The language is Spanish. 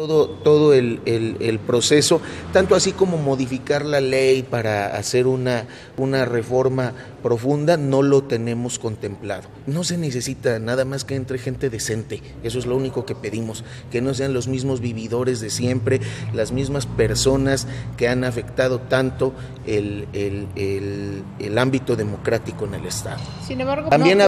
Todo, todo el, el, proceso, tanto así como modificar la ley para hacer una, una reforma profunda, no lo tenemos contemplado. No se necesita nada más que entre gente decente, eso es lo único que pedimos, que no sean los mismos vividores de siempre, las mismas personas que han afectado tanto el, el, el ámbito democrático en el Estado. Sin embargo, También